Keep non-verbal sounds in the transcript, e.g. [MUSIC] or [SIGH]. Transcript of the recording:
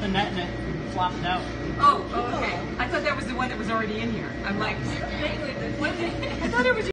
the net and it flopped out. Oh, oh, okay. I thought that was the one that was already in here. I'm like, [LAUGHS] I thought it was